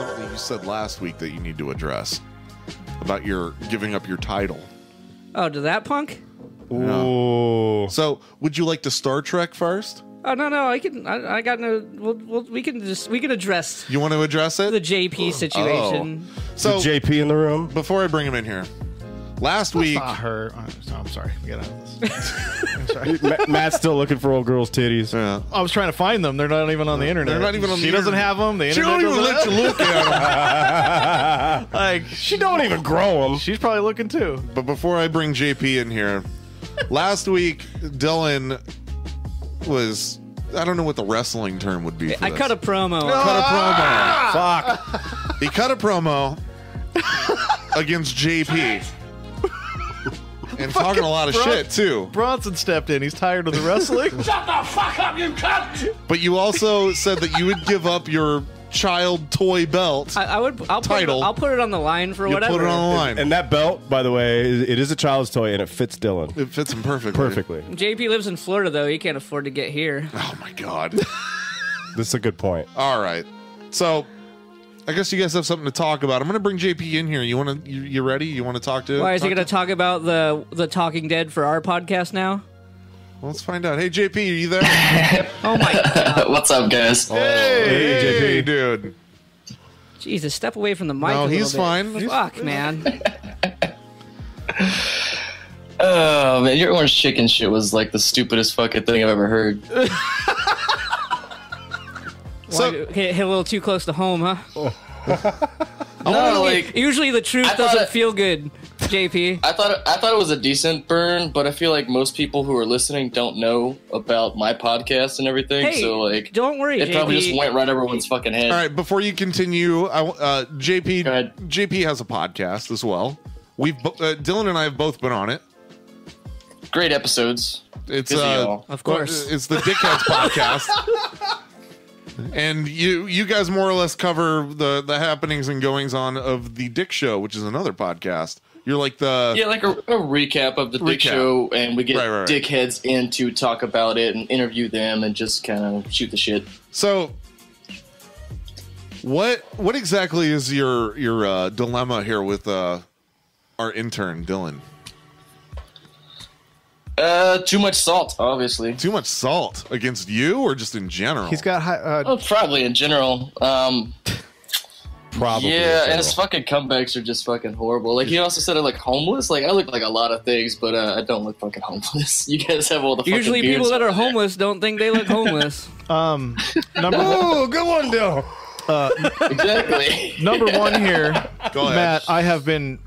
something you said last week that you need to address about your giving up your title. Oh, to that punk? Ooh. So, would you like to Star Trek first? Oh no, no, I can. I, I got no. We'll, we'll, we can just we can address You want to address it? the JP situation. Oh. so, JP in the room. before I bring him in here, last week, Not her. Uh, oh, so- I'm sorry. Get out of this. I'm sorry. Ma- Matt's still looking for old girls' titties. yeah, I was trying to find them. They're not even on the internet. They're not even on she the doesn't internet. have them. The she don't even doesn't let you have look at him. Like She don't even grow them. she's probably looking too. But before I bring JP in here, last week Dylan was. I don't know what the wrestling term would be. For I this. cut a promo. cut a ah! promo. Fuck. He cut a promo against JP. And talking a lot of Bron- shit too. Bronson stepped in. He's tired of the wrestling. Shut the fuck up, you cunt! But you also said that you would give up your child toy belt. I, I would. I'll put, it, Title. I'll put it on the line for whatever. you whatever. put it on the line. And that belt, by the way, is- it is a child's toy and it fits Dylan it fits him perfectly. perfectly. JP lives in Florida though. He can't afford to get here. Oh my god. This is a good point. All right. So I guess you guys have something to talk about. I'm going to bring JP in here. You want to? You, you ready? You want to talk to? Why is he going to talk about the the Talking Dead for our podcast now? Well, let's find out. Hey, JP, are you there? Oh my god! What's up, guys? hey, JP, dude. Jesus, step away from the mic. No, a he's bit. fine. He's- Fuck, man. Oh man, your orange chicken shit was like the stupidest fucking thing I've ever heard. So- Why- hit, hit a little too close to home, huh? No, like Usually the truth doesn't it- feel good, JP. I thought I thought it was a decent burn, but I feel like most people who are listening don't know about my podcast and everything. Hey, so like, don't worry, it probably just went right everyone's fucking head. All right, before you continue, I, uh, JP JP has a podcast as well. We've bo- uh, Dylan and I have both been on it. Great episodes. It's uh. Of course. it's the Dickheads podcast. And you you guys more or less cover the the happenings and goings on of the Dick Show, which is another podcast. You're like the Yeah, like a, a recap of the Dick Show, and we get Right, right, right. dickheads in to talk about it and interview them and just kind of shoot the shit. So, what what exactly is your your uh, dilemma here with uh, our intern Dylan? Uh, too much salt, obviously. Too much salt against you, or just in general? He's got high. Uh, Oh, probably in general. Um, Probably. yeah, so. and his fucking comebacks are just fucking horrible. Like he also said, I look homeless. Like I look like a lot of things, but uh, I don't look fucking homeless. You guys have all the fucking Usually people that are homeless don't think they look homeless. um, number one, Oh, good one, Dylan. exactly. number one here, Go ahead. Matt. I have been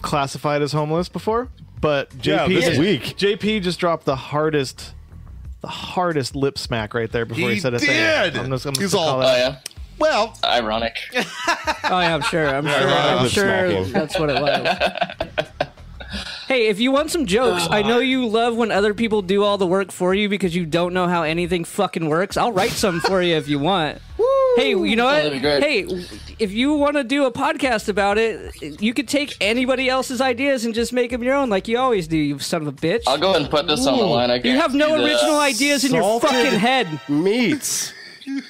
classified as homeless before, but JP Yeah, this just- week. JP just dropped the hardest, the hardest lip smack right there before he, He said a thing. did! I'm just, I'm He's all- call Oh yeah, well, ironic. Oh yeah, I'm sure. I'm sure. right, I'm sure that's what it was. Hey, if you want some jokes, I know uh, you love when other people do all the work for you because you don't know how anything fucking works. I'll write some for you if you want. Hey, you know oh, what? that'd be great. Hey, if you want to do a podcast about it, you could take anybody else's ideas and just make them your own, like you always do. You son of a bitch. I'll go ahead and put this on the line. I you have no guarantee that- original ideas in your fucking head. Meats.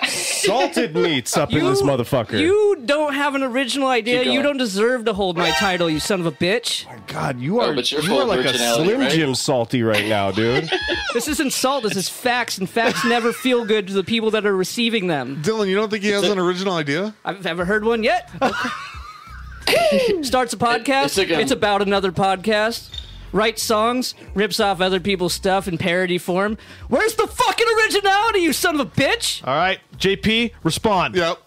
Salted meats up in this motherfucker. You don't have an original idea. You don't deserve to hold my title, you son of a bitch. Oh my God, you are, Oh, you're you full are of like a originality, Slim right? Jim salty right now, dude. This isn't salt. This is facts, and facts never feel good to the people that are receiving them. Dylan, you don't think he has an original idea? I've never heard one yet. Starts a podcast. It's a- It's about another podcast. Writes songs, rips off other people's stuff in parody form. Where's the fucking originality, you son of a bitch? All right, JP, respond. Yep.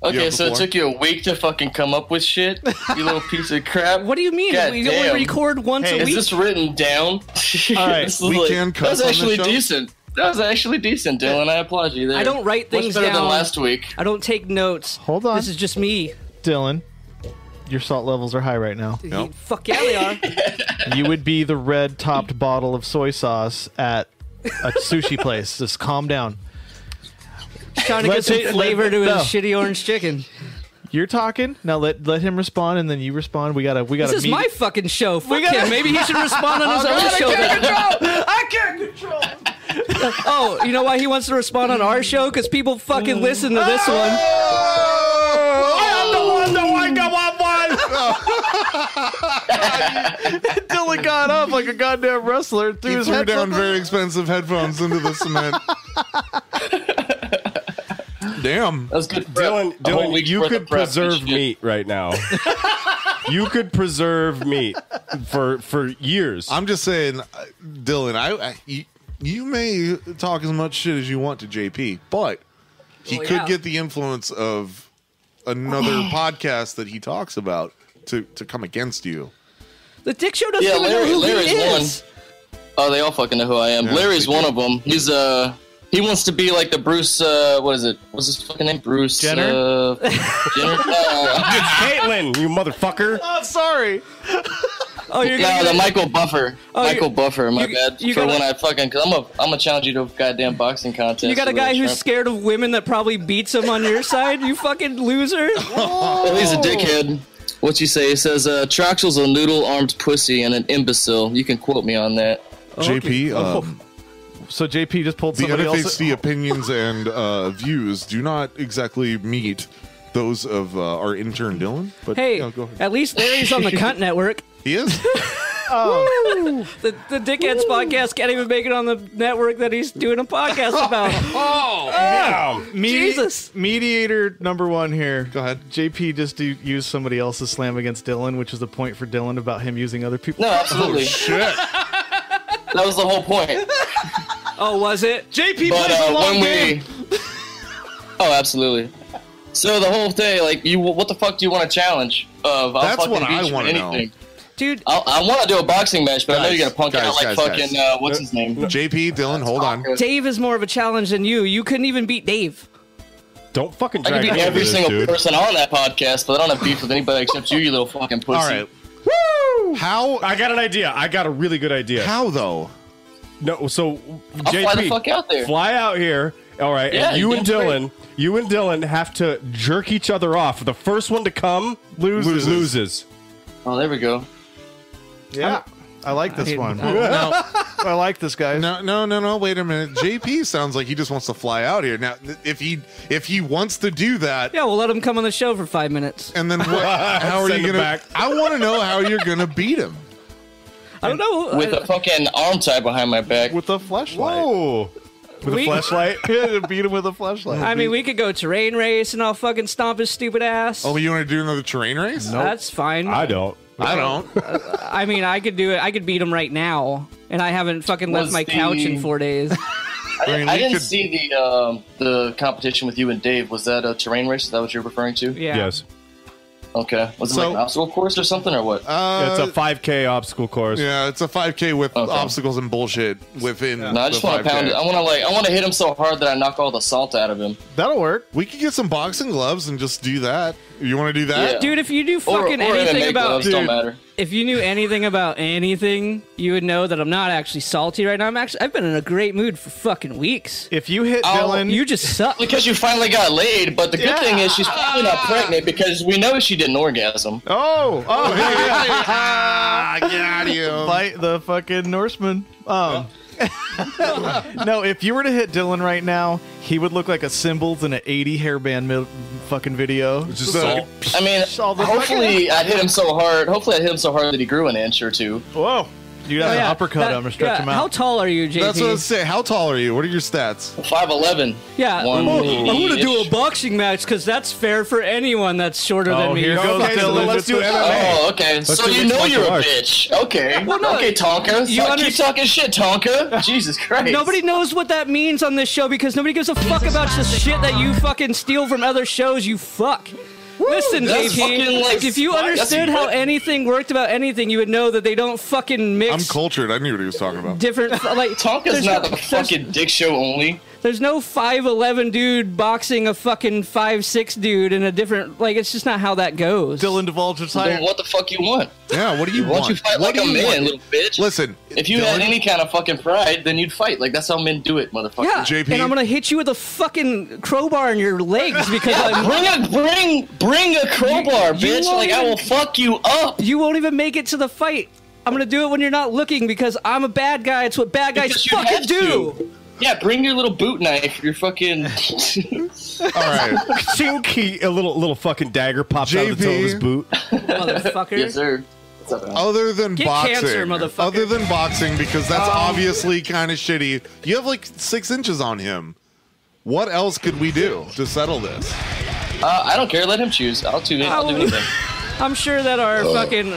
Okay, so it took you a week to fucking come up with shit, you little piece of crap. What do you mean? God we damn. only record once Hey, a Is week. this written down? right, This is we can That cuss was on this actually show? decent. That was actually decent, Dylan. I applaud you there. I don't write Much things better than last week. I don't take notes. Hold on. This is just me. Dylan, your salt levels are high right now. Nope. Fuck yeah, they are. you would be the red topped bottle of soy sauce at a sushi place. Just calm down. Trying to get Let's some say- let- flavor to his no. shitty orange chicken. You're talking now. Let let him respond, and then you respond. We gotta we gotta. This is meet- my fucking show. Fuck gotta- him. Maybe he should respond on his oh, own show. then. I can't control. Oh, you know why he wants to respond on our show? Because people fucking listen to this one. Oh! Dylan got up like a goddamn wrestler, threw He his threw down very expensive headphones into the cement. Damn. That was good. Dylan, A whole Dylan, you could of prep and preserve meat right now. you could preserve meat for for years. I'm just saying, uh, Dylan. I, I you, you may talk as much shit as you want to JP, but he Well, could yeah. get the influence of another podcast that he talks about to to come against you. The Dick Show doesn't Yeah, even Larry- know who Larry's he is. Oh, they all fucking know who I am. Yeah, Larry's one do. of them. He's uh he wants to be like the Bruce. uh What is it? What's his fucking name? Bruce Jenner? Uh, Jenner? Uh, it's Caitlyn, you motherfucker. Oh, sorry. Oh, you're no, gonna the Michael Buffer. Oh, Michael you- Buffer. My you- bad. you For gotta- when I fucking, cause I'm a, I'm gonna challenge you to a goddamn boxing contest. You got a guy who's Trump. scared of women that probably beats him on your side. You fucking loser. Well, he's a dickhead. What you say? He says, uh, Troxel's a noodle-armed pussy and an imbecile. You can quote me on that. JP, Oh. um, So JP just pulled the somebody else. Opinions and uh, views do not exactly meet those of uh, our intern Dylan. But Hey, no, go ahead. at least Larry's on the Cunt Network. he is. The the Dickheads podcast can't even make it on the network that he's doing a podcast about. Damn. Medi- Jesus. Mediator number one here. Go ahead. JP just do, used somebody else's slam against Dylan, which is the point for Dylan about him using other people. No, absolutely. Shit. that was the whole point. Oh, was it? JP But plays a uh, long when game. we, oh, absolutely. So the whole day, like, you, what the fuck do you want to challenge? Of I'll That's fucking what beat I wanna in know. Anything. Dude, I'll, I want to do a boxing match, but I know you're gonna punk guys, out like guys, fucking guys. uh, what's his name? JP, Dylan, hold on. Dave is more of a challenge than you. You couldn't even beat Dave. Don't fucking I drag can beat every this, single dude. person on that podcast, but I don't have beef with anybody except you, you little fucking pussy. All right. Woo! How? I got an idea. I got a really good idea. How though? No, so I'll JP, fly the fuck out there. fly out here. All right, Yeah, and you and damn Dylan, you and Dylan have to jerk each other off. The first one to come loses. loses. Oh, there we go. Yeah. I like this I- one. I- No, I like this guy. no, no, no, no. Wait a minute. JP sounds like he just wants to fly out here. Now, if he if he wants to do that, Yeah, we'll let him come on the show for five minutes. and then what, how are you gonna? back. I want to know how you're gonna beat him. I don't know. With I- a fucking arm tie behind my back. With a flashlight. Whoa! With We- a flashlight. Yeah, beat him with a flashlight. I mean, we could go terrain race and I'll fucking stomp his stupid ass. Oh, you want to do another terrain race? No. That's fine. I don't. I don't. I mean, I could do it. I could beat him right now, and I haven't fucking left Was my couch in four days. I, mean, I we didn't could- see the um, the competition with you and Dave. Was that a terrain race? Is that what you're referring to? Yeah. Yes. Okay. Was it So- like an obstacle course or something or what? Uh, it's a 5K obstacle course. yeah, it's a 5K with Okay. obstacles and bullshit within. no, I just want to pound it. I want to like I want to hit him so hard that I knock all the salt out of him. That'll work. We could get some boxing gloves and just do that. You want to do that? Yeah. Dude, if you knew Or, or fucking anything about gloves don't dude, matter. if you knew anything about anything, you would know that I'm not actually salty right now. I'm actually I've been in a great mood for fucking weeks. If you hit Oh, Dylan, You just suck. Because you finally got laid, but the good Yeah. thing is she's probably not pregnant because we know she didn't orgasm. oh, oh, Ah, got you. fight the fucking Norseman. Um, no, if you were to hit Dylan right now, he would look like a Cymbals in an 80 hairband mil- fucking video. Just So, I mean, hopefully I'd hit him so hard. Hopefully I'd hit him so hard that he grew an inch or two. Whoa. You'd have Oh, to yeah. uppercut That- him or stretch yeah, him out. How tall are you, JP? That's what I was saying. How tall are you? What are your stats? Five eleven. yeah, One oh, I want to do a boxing match because that's fair for anyone that's shorter Oh, than me. here goes oh, Okay, so let's do MMA. Oh, okay. so you know you're a martial bitch. Okay. no, okay, Tonka. you So keep talking shit, Tonka. Jesus Christ. Nobody knows what that means on this show because nobody gives a fuck about the shit that you fucking steal from other shows. You fuck. Listen, That's JP, fucking, like, if you understood how anything worked about anything, you would know that they don't fucking mix I'm cultured. I knew what he was talking about. different. Like Tonka's there's not no- the there's- fucking dick show only. There's no five eleven dude boxing a fucking five six dude in a different. Like it's just not how that goes. Dylan divulged his Then what the fuck you want? Yeah. What do you Why don't want? you fight What like a man, want? little bitch? Listen. If you had any kind of fucking pride, then you'd fight. Like that's how men do it, motherfucker. Yeah, JP? and I'm gonna hit you with a fucking crowbar in your legs because I'm. Bring a bring bring a crowbar, You- you bitch. won't Like I will fuck you up. You won't even make it to the fight. I'm gonna do it when you're not looking because I'm a bad guy. It's what bad guys Because you fucking do. to. Yeah, bring your little boot knife. Your fucking. All right. Chink, he- a little little fucking dagger pops out of the toe of his boot. Motherfucker. Yes, sir. What's up, Al? Other than Get boxing, cancer, motherfucker. other than boxing, because that's um, obviously kind of shitty. You have like six inches on him. What else could we do to settle this? Uh, I don't care. Let him choose. I'll do, I'll do Oh. anything. I'm sure that our uh. fucking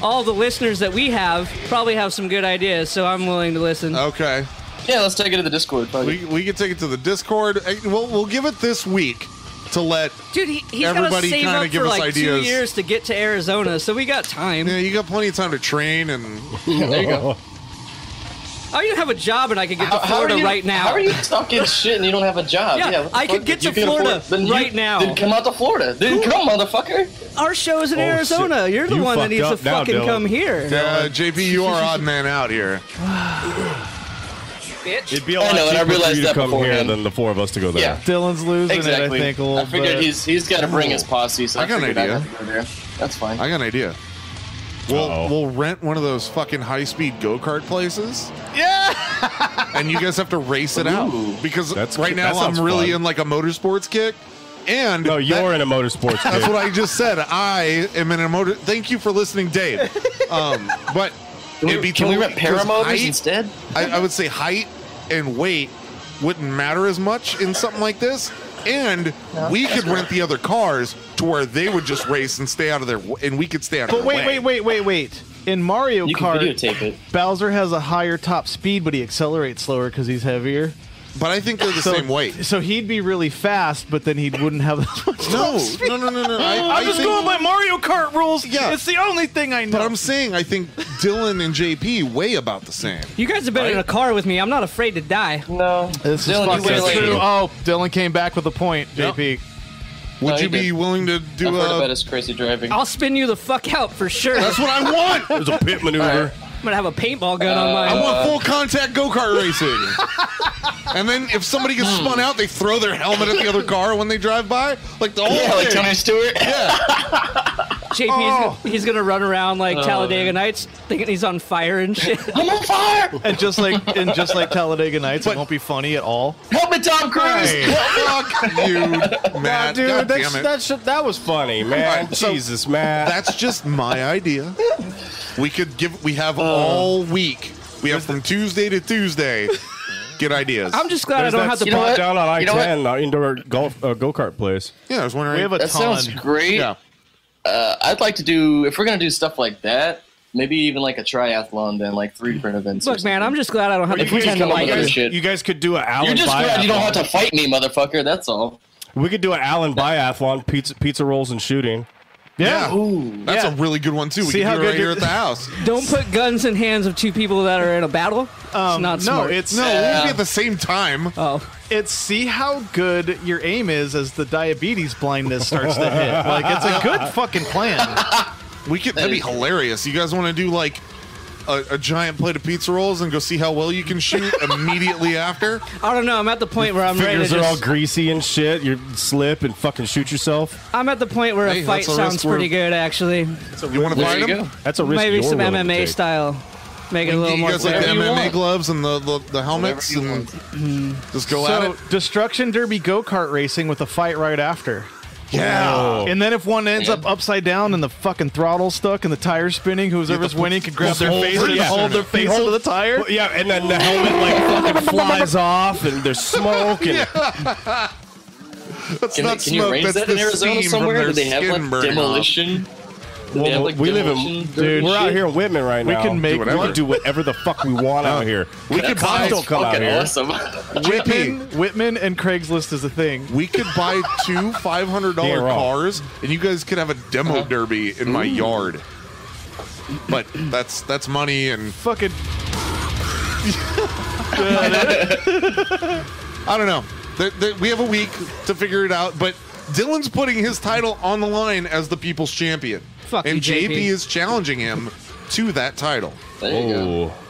all the listeners that we have probably have some good ideas, so I'm willing to listen. Okay, Yeah, let's take it to the Discord. Fuck we we can take it to the Discord. We'll we'll give it this week to let. Dude, he, he's got to Everybody save kinda up give for us like two ideas. years to get to Arizona, so we got time. Yeah, you got plenty of time to train and there you go. I even have a job and I could get to How, how Florida are you, right now. How are you talking shit and you don't have a job? Yeah, what the I could get You to can afford- Florida you- right now. Then come out to Florida. Then come, motherfucker. Our show is in Oh, Arizona. shit. You're the You one that needs to now, fucking Dylan. come here. uh, JP, you are odd man out here. Bitch. It'd be a I lot know, and I cheaper for you to that come here beforehand. than the four of us to go there. Yeah. Dylan's losing Exactly. it, I think, a little I figured bit. he's he's got to bring his posse. So I I, got an figured I'd idea. have to go there. That's fine. I got an idea. We'll Uh-oh. we'll rent one of those fucking high speed go kart places. Yeah, and you guys have to race it out because That's- right now I'm really fun. in like a motorsports kick. And No, you're that- in a motorsports. That's what I just said. I am in a motor. Thank you for listening, Dave. Um, but Can it'd we, be can we totally- rent 'cause paramotors height- instead? I, I would say height and weight wouldn't matter as much in something like this. And we could rent the other cars to where they would just race and stay out of their, and we could stay out of But their wait, way. wait, wait, wait, wait. In Mario You can Kart, videotape it. Bowser has a higher top speed, but he accelerates slower because he's heavier. But I think they're the So, same weight. So he'd be really fast, but then he wouldn't have as much No, no, no, no, no. I, I I'm just think- going by Mario Kart rules. Yeah. It's the only thing I know. But I'm saying I think Dylan and JP weigh about the same. You guys have been in a car with me. I'm not afraid to die. No. this is Dylan, you fucking weigh like- true. Oh, Dylan came back with a point, Yep. JP. Would No, you he be did. willing to I've do heard uh, about a? his crazy driving. I'll spin you the fuck out for sure. That's what I want. There's a pit maneuver. I'm gonna have a paintball gun uh, on my I my. want full contact go kart racing. and then if somebody gets spun out, they throw their helmet at the other car when they drive by, like the whole yeah, like thing. Tony Stewart. Yeah. JP, Oh. he's, he's gonna run around like oh, Talladega Nights, thinking he's on fire and shit. I'm on fire. And just like and just like Talladega Nights, But- it won't be funny at all. Help me, Tom Cruise. Hey, fuck you, Matt. dude, God that's, damn it. that shit, that was funny, man. Alright, so Jesus, man. That's just my idea. We could give. We have uh. all week. We have from Tuesday to Tuesday. Get ideas. I'm just glad There's I don't that have to. You know spot what? down on You know? I-10, uh, indoor golf uh, go kart place. yeah, I was wondering. We have a That ton. sounds great. yeah. Uh, I'd like to do if we're gonna do stuff like that. Maybe even like a triathlon, then like three different events. or Look, man, something. I'm just glad I don't have to you guys pretend to come like with other it. shit. You guys could do an Allen You're just biathlon. glad you don't have to fight me, motherfucker. That's all. We could do an Allen biathlon, pizza, pizza rolls and shooting. Yeah. Ooh. That's Yeah. a really good one too. We See can how do it right good here your- at the house. Don't put guns in hands of two people that are in a battle. it's Um, not no, smart. it's No, we'll be at the same time. oh, it's see how good your aim is as the diabetes blindness starts to hit. Like it's a good fucking plan. We could. That'd be hilarious. You guys want to do like a, a giant plate of pizza rolls and go see how well you can shoot immediately after? I don't know. I'm at the point where I'm ready to Fingers are all greasy and shit. You slip and fucking shoot yourself. I'm at the point where Hey, a fight a sounds pretty we're- good, actually. You want to There fight him? That's a risk. Maybe you're some willing to MMA take. style. Make it a little You more. guys like the you MMA want. gloves and the the, the helmets Whatever you and just go at so it. destruction derby go kart racing with a fight right after. Yeah. And then if one ends up upside down and the fucking throttle stuck and the tires spinning, whoever's the- winning can grab their face and hold their face hold- into the tire. Well, yeah, and then the helmet like fucking flies off, and there's smoke, and That's Can, not they, can you smoke. arrange That's that in Arizona somewhere? their Do they have skin like burning off. Demolition? Do they have, like, we live in, dude. We're out here in Wittmann right now. We now. can make- we whatever. can do whatever the fuck we want out here. We could buy. sounds don't come out here. awesome. Wittmann, Wittmann and Craigslist is a thing. We could buy two five hundred dollar You're cars, and you guys could have a demo Uh-huh. derby in my yard. But that's that's money, and Fucking I don't know. Th- th- we have a week to figure it out, but Dylan's putting his title on the line as the people's champion, Fuck and you, JP JP. is challenging him to that title. There you go. Oh.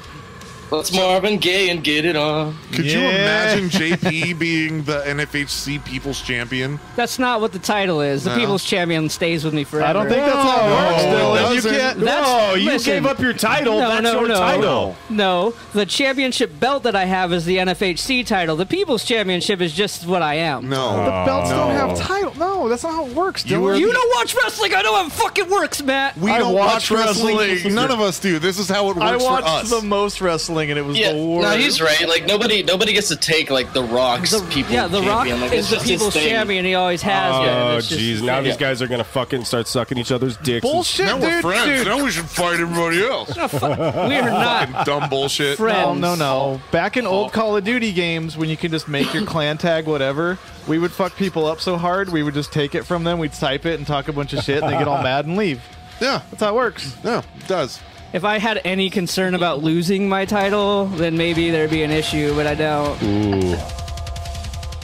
Let's Marvin Gaye and get it on. Could you Yeah. imagine JP being the NFHC People's Champion? That's not what the title is. The No. People's Champion stays with me forever. I don't think that's how it works, No, it Dylan. You doesn't. can't. That's- no, you listen. gave up your title. No, That's no, your no. title. No, the championship belt that I have is the NFHC title. The People's Championship is just what I am. No. The belts no. don't have title. No, that's not how it works, You Dylan. were You don't watch wrestling. I know how it fucking works, Matt. We I don't watch watch wrestling. wrestling. None of us do. This is how it I works for watched us. the most wrestling, and it was Yeah, the worst. no, he's right. Like nobody, nobody gets to take like the Rock's The, people. yeah, The Rock champion. Like, is the just his People's. Champion. He always has. Oh, jeez. Now these guys are going to fucking start sucking each other's dicks. and- bullshit, now we're dude. friends. dude. Now we should fight everybody else. No, fu- we are not Dumb bullshit. friends. No, no, no. Oh. Back in old oh. Call of Duty games, when you can just make your clan tag whatever, we would fuck people up so hard, we would just take it from them, we'd type it and talk a bunch of shit, and they get all mad and leave. Yeah, That's how it works. yeah, it does. If I had any concern about losing my title, then maybe there'd be an issue, but I don't. Ooh.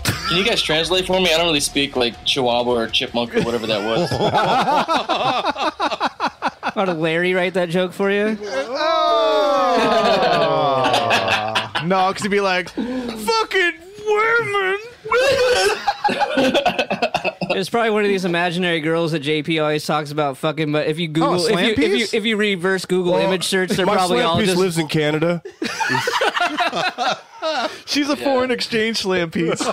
Can you guys translate for me? I don't really speak like Chihuahua or Chipmunk or whatever that was. How did Larry write that joke for you? Oh. No, because he'd be like, fucking women. It's probably one of these imaginary girls that JP always talks about fucking. But if you oh, Google, if, slam you, if you piece? if you reverse Google Well, image search, they're My probably slam all piece just. lives in Canada. She's a foreign exchange slam piece.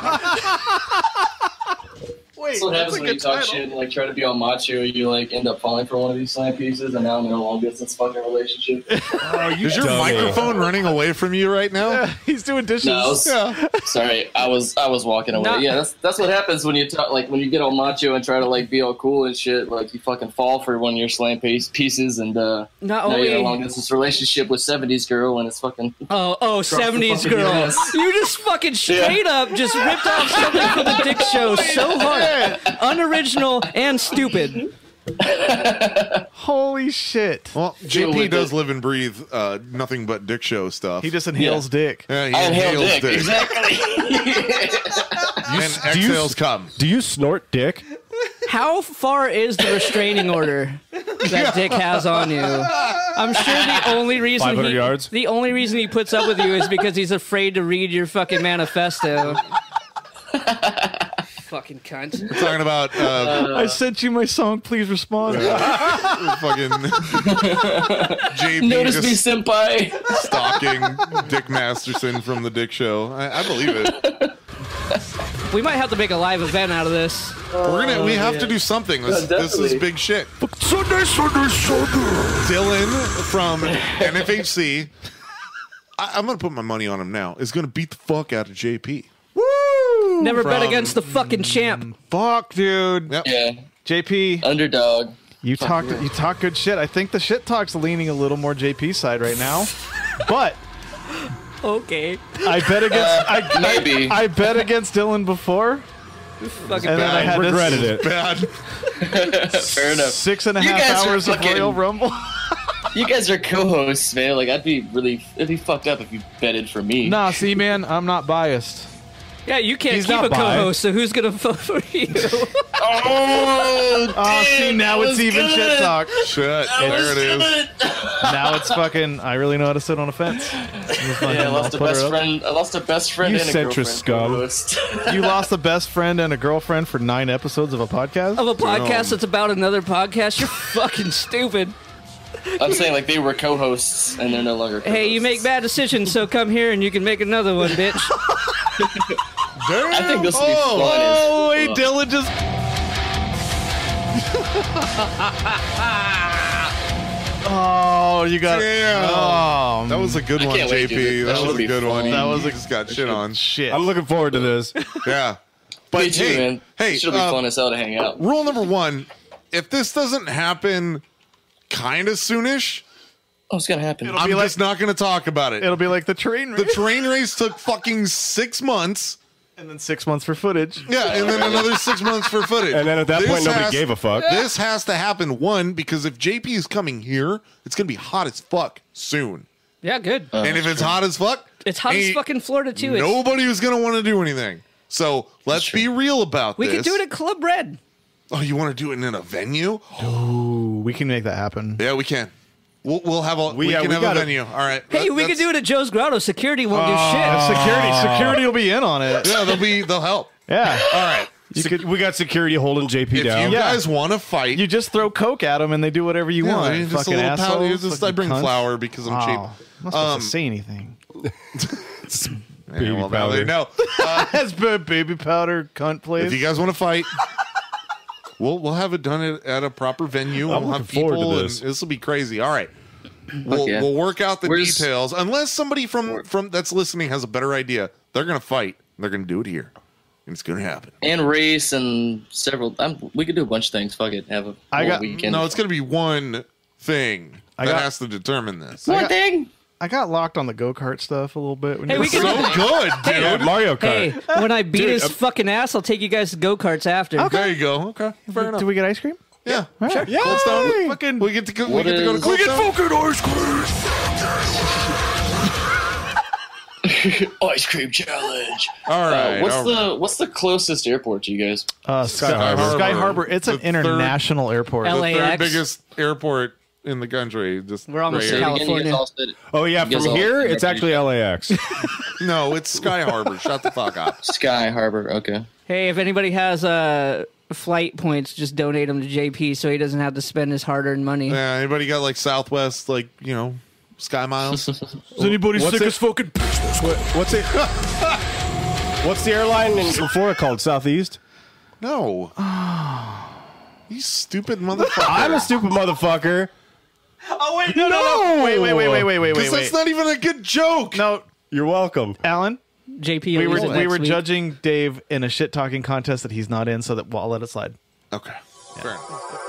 Wait, That's what that's happens a when you talk title. shit and like try to be all macho. You like end up falling for one of these slam pieces, and now I'm in a long distance fucking relationship. Is your microphone running away from you right now? He's doing dishes. No, I was- Yeah. Sorry, I was I was walking away. Not- yeah, that's that's what happens when you talk like when you get all macho and try to like be all cool and shit. Like you fucking fall for one of your slam piece, pieces, and uh, Not now you're in a long distance relationship with '70s girl, and it's fucking. oh oh seventies girl, you just fucking straight up just ripped off something from the Dick Show so hard, unoriginal and stupid. Holy shit. Well, Deal JP with does it. live and breathe uh, nothing but Dick Show stuff. He just inhales dick. yeah, he I inhale inhales dick. Exactly. and do you- exhales cum. Do you snort dick? How far is the restraining order that Dick has on you? I'm sure the only reason 500 he, yards? the only reason he puts up with you is because he's afraid to read your fucking manifesto. Fucking cunt. Talking about uh, I sent you my song. Please respond. fucking JP Notice me, just senpai. stalking Dick Masterson from the Dick Show. I, I believe it. We might have to make a live event out of this. We're gonna. We have to do something. This, Yeah, this is big shit. Sunday, Sunday, Sunday. Dylan from NFHC. I, I'm gonna put my money on him now. Is gonna beat the fuck out of JP. Never bet From- against the fucking champ. Fuck, dude. Yep. Yeah, JP, underdog. you talk you talk good shit. I think the shit talk's leaning a little more JP side right now. But Okay. I bet against uh, I, Maybe. I bet against Dylan before, Fucking and then I had Regretted this it. Bad. Fair enough. six and a You half guys are hours of fucking- Royal Rumble. You guys are co-hosts, man. Like I'd be really, it'd be fucked up if you betted for me. nah, see, man, I'm not biased. Yeah, you can't He's keep a co-host, so who's gonna vote for you? Oh, Oh, see, now it's even shit talk. Shit. There it is. Now it's fucking. I really know how to sit on a fence. Yeah, I lost a I'll put best friend. I lost a best friend You and a centrist girlfriend. scum. You lost a best friend and a girlfriend for nine episodes of a podcast. of a podcast Damn. that's about another podcast? You're fucking stupid. I'm saying like they were co-hosts and they're no longer. Co-hosts. Hey, you make bad decisions, so come here and you can make another one, bitch. Damn. I think this will be oh. fun. Oh wait, Fuck. Dylan just. oh, you got. Damn. Oh, That was a good one, can't wait, JP. dude. That That, was a good one. fun. You- That was a- just got shit on. shit. I'm looking forward to this. Yeah. But Me too, hey, man. hey, This should be uh, fun as hell to hang out. rule number one: if this doesn't happen, kind of soonish, Oh, it's gonna happen. It'll I'm be like- just not going to talk about it. It'll be like the train The train race took fucking six months. And then six months for footage. Yeah, and then another six months for footage. And then at that This point, nobody has- gave a fuck. This has to happen one because if JP is coming here, it's gonna be hot as fuck soon. Yeah, good. and if it's hot as fuck, it's hot as ain't fucking Florida too. It's- Nobody was gonna want to do anything. So let's be real about this. we this. could do it at Club Red. Oh, you want to do it in a venue? Ooh, we can make that happen. Yeah, we can. We'll, we'll have a we, yeah, can we have a gotta- venue. All right. Hey, That- we could that's- do it at Joe's Grotto. Security won't do Uh, shit. security, security will be in on it. Yeah, they'll be they'll help. Yeah. All right. You could, we got security holding JP If down. you Yeah. guys want to fight, You just throw coke at them and they do whatever you yeah, want. just fucking a little assholes. powder. Just, I fucking bring cunts. flour because I'm Oh, cheap. I'm not supposed Um, to say anything. Yeah, Baby well, now they powder. know. That's ba- baby powder, cunt, please. if you guys want to fight, we'll we'll have it done at, at a proper venue. I'm we'll have looking forward to people, this. and this will be crazy. All right. We'll, yeah. we'll work out the Where's- details. Unless somebody from from that's listening has a better idea, they're gonna fight. They're gonna do it here, and it's gonna happen. and race and several. I'm, we could do a bunch of things. Fuck it. Have a I whole got- weekend. No, it's gonna be one thing I that got- has to determine this. one got- thing. I got locked on the go kart stuff a little bit. When Hey, you we were- can- So good, dude. Yeah, Mario Kart. Hey, when I beat Dude, his I'm- fucking ass, I'll take you guys to go karts after. Okay. There you go. Okay, fair enough. Do we get ice cream? yeah, All right. sure. Cold Stone. Fucking- we get to go. We What get to go to is- Cold We get fucking ice cream. Ice cream challenge. All right. Uh, what's all the What's the closest airport to you guys? Uh, Sky, Harbor. Sky Harbor. It's an The third- international airport. LA. third LAX. biggest airport in the country. Just We're almost right in here. Again, you guys California. all said it. Oh yeah, from here it's actually LAX. No, it's Sky Harbor. Shut the fuck up. Sky Harbor. Okay. Hey, if anybody has uh, flight points, just donate them to JP so he doesn't have to spend his hard-earned money. Yeah, anybody got like Southwest, like you know, Sky Miles? Is anybody What's sick it? as fucking? What, what's it? what's the airline in Florida called? Southeast. no. You stupid motherfucker. I'm a stupid motherfucker. Oh wait, no, no, no. Wait, wait, wait, wait, wait, wait, Because wait, that's wait. not even a good joke. No, You're welcome. Alan. JP, We will were use it we next were week. judging Dave in a shit talking contest that he's not in, so that well, I'll let it slide. Okay. Fair enough.